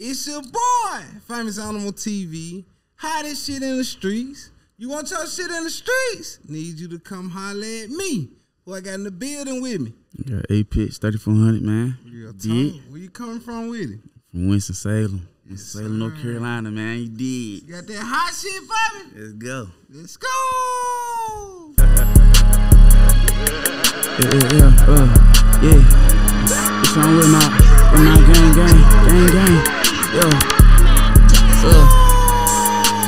It's your boy, Famous Animal TV. Hottest shit in the streets. You want your shit in the streets? Need you to come holler at me. Who I got in the building with me. Yeah, Apex 3400, man. Did. Where you coming from with it? From Winston-Salem. Yes, Winston-Salem, North. Carolina, man. You did. You got that hot shit for me? Let's go. Let's go. Yeah, yeah, yeah, uh, yeah. It's on with my, with my gang, gang, gang, gang. Uh.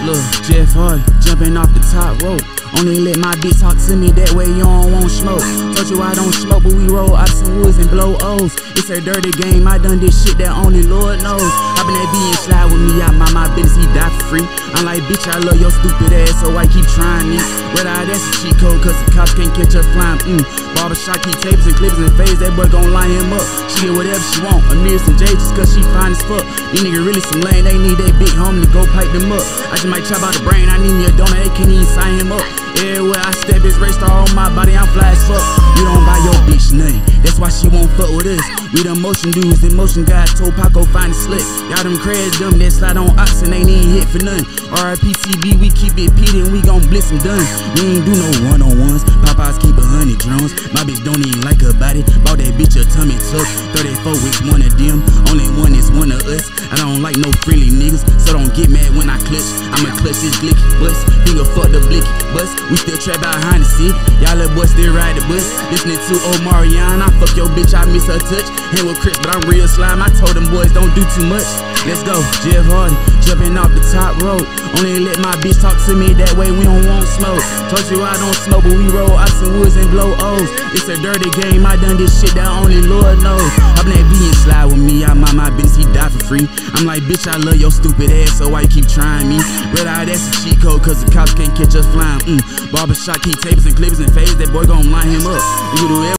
Look, Jeff Hardy jumping off the top rope. Only let my bitch talk to me, that way you don't want smoke. Told you I don't smoke, but we roll out some woods and blow O's. It's a dirty game, I done this shit that only Lord knows. I been that being slide with me, I mind my business, he die for free. I'm like, bitch, I love your stupid ass, so I keep trying me. Red eye, that's a cheat code, cause the cops can't catch us flying. Mm. Barbershop, keep tapes and clips and fades, that boy gon' line him up. She get whatever she want, Amiris and J just cause she fine as fuck. These niggas really some lame, they need that big homie to go pipe them up. I just might chop out the brain, I need me a donor, even sign him up. Everywhere I step, it's race star on my body, I'm fly as fuck. You don't buy your bitch nothing, that's why she won't fuck with us. We the motion dudes, the motion guys told Paco find a slick. Y'all them crabs, them that slide on oxen, ain't even hit for nothing. RIPTB, we keep it P and we gon' blitz them done. We ain't do no one on ones, Popeyes keep a hundred drones. My bitch don't even like her body, bought that bitch a tummy tuck. 34 with one of them, only one us. I don't like no friendly niggas, so don't get mad when I clutch. I'ma clutch this glicky bus, finger fuck the blicky bus. We still trap behind the city, y'all let boys still ride the bus. Listening to Omarion, I fuck your bitch, I miss her touch. Hang with Chris, but I'm real slime. I told them boys don't do too much. Let's go, Jeff Hardy, jumping off the top rope. Only let my bitch talk to me, that way we don't want smoke. Told you I don't smoke, but we roll ox and woods and blow O's. It's a dirty game, I done this shit that only Lord knows. I'm that free. I'm like, bitch, I love your stupid ass, so why you keep trying me? Red eye, that's a cheat code, cause the cops can't catch us flying. Mm. Barbershop, keep tapes and clips and fades, that boy gon' line him up. You do